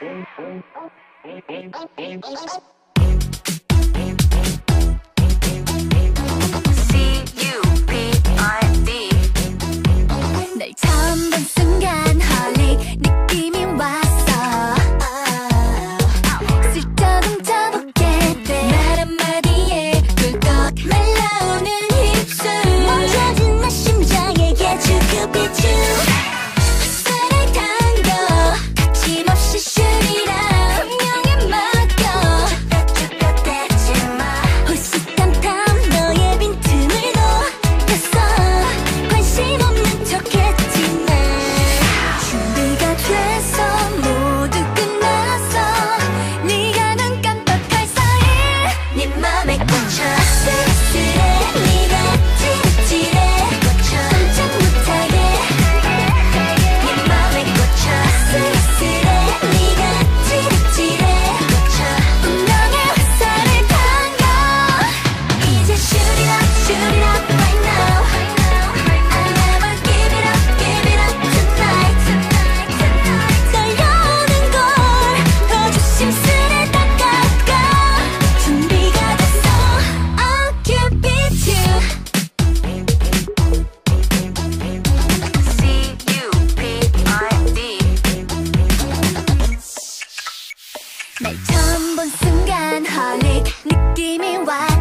Thank you. Nature 날 처음 본 순간 홀릭 느낌이 와